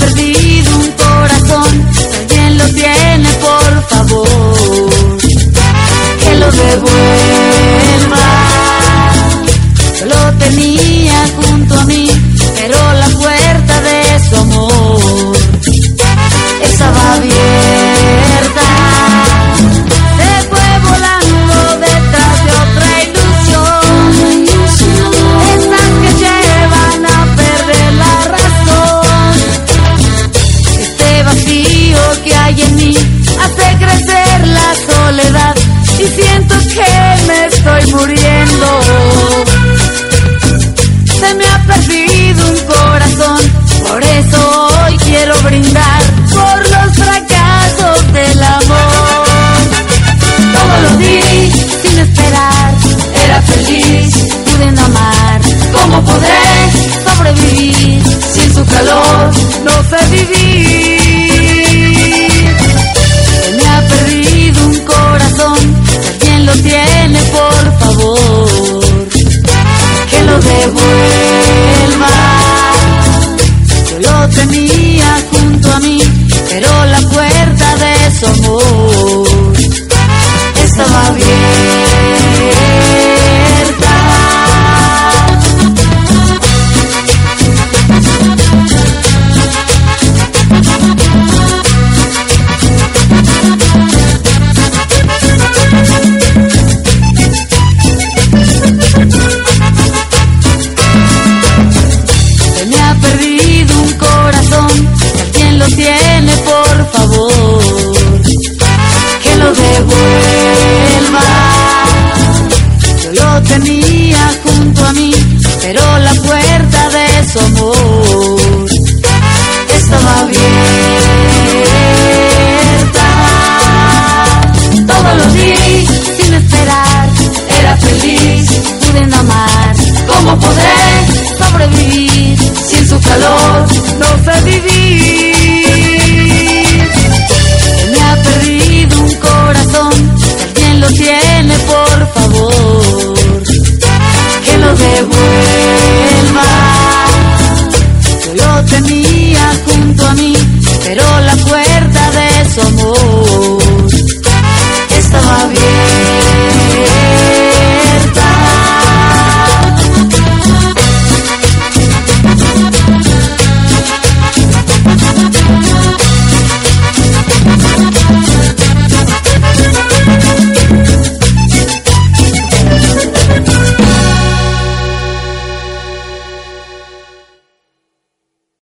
perdido un corazón. y siento que me estoy muriendo. Se me ha perdido un corazón, por eso hoy quiero brindar por los fracasos del amor. Todo lo di sin esperar, era feliz, pude no amar. ¿Cómo podré sobrevivir sin su calor? No sé vivir. perdido un corazón, si alguien lo tiene, por favor, que lo debo vuelva. Solo te miro.